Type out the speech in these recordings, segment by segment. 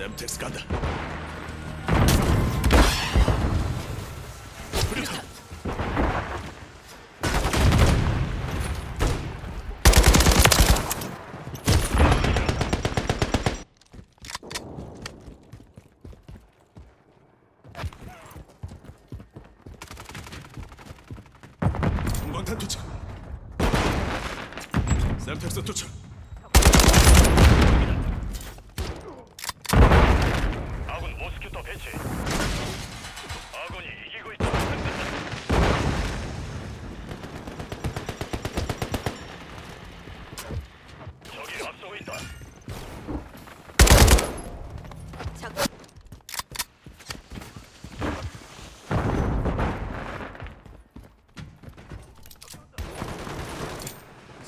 샘텍스 간다. 전광탄 도착. 샘텍스 도착.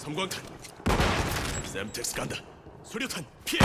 섬광탄. 샘텍스 간다. 수류탄 피해.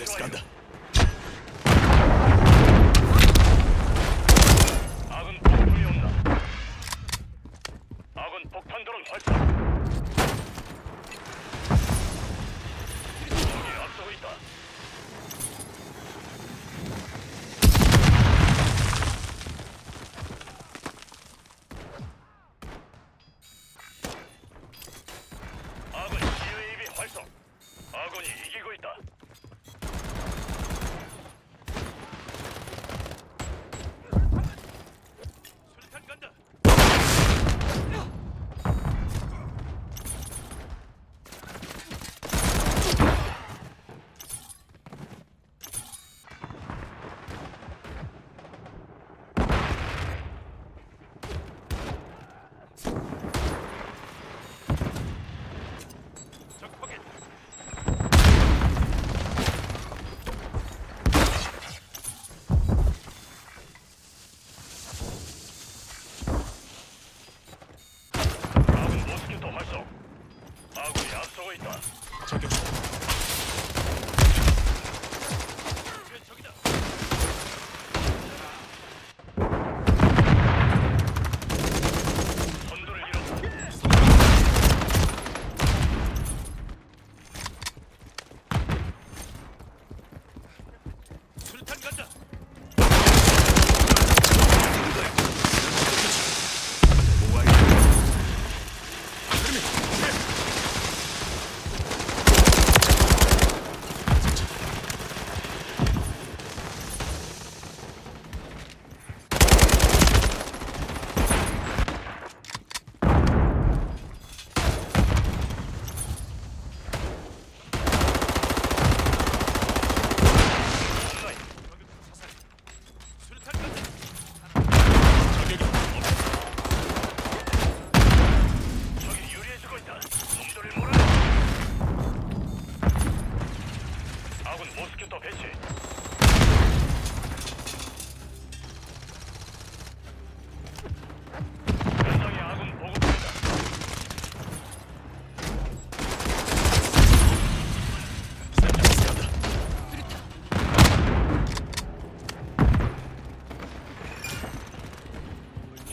ですかんだ 아군이 앞서고 있 다. 적 용.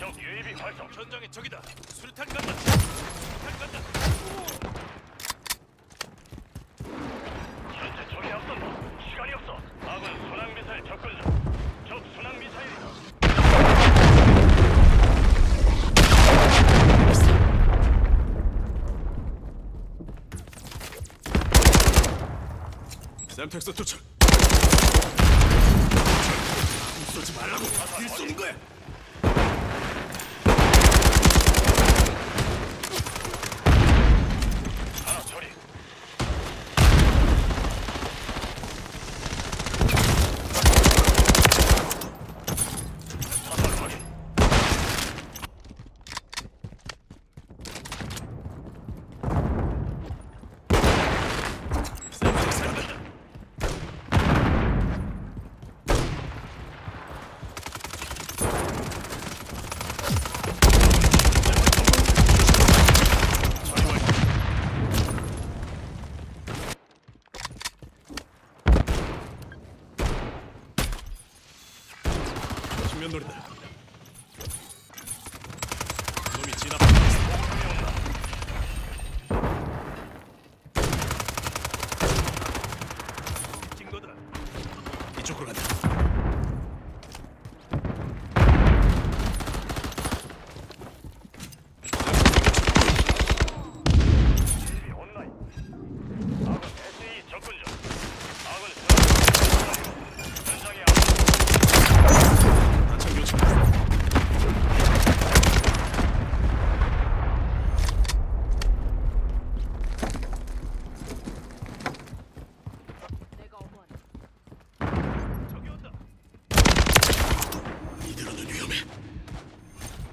적 UAV 활성. 현장에 적이다. 수류탄 간다. 수류탄 간다. 현재 적이 앞선다. 시간이 없어. 아군 순항 미사일 접근 중. 적 순항 미사일이다. 샘텍스 도착! 쏘지 아, 말라고! 길 쏘는 거야! 가는 놀이다. 놈이 진압하고 이쪽으로 간다. 건설로는 위험해.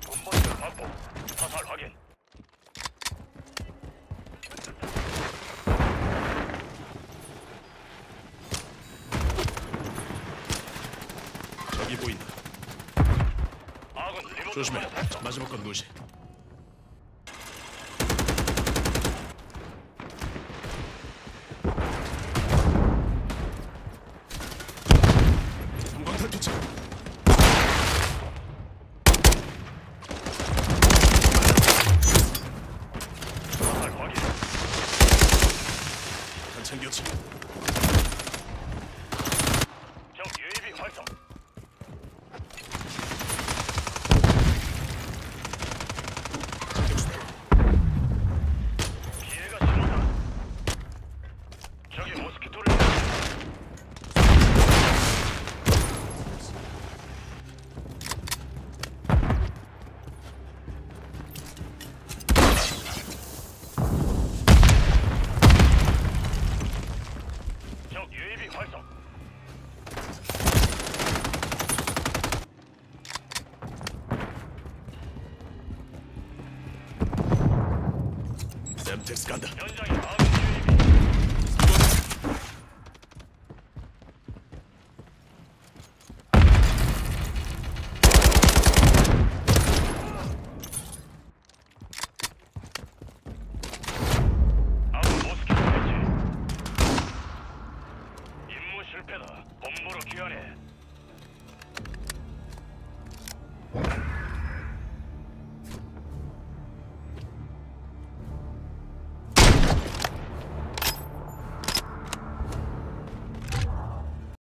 군번들 확보. 화살 확인. 저기 보인다. 조심해. 마지막 건 무시. を極め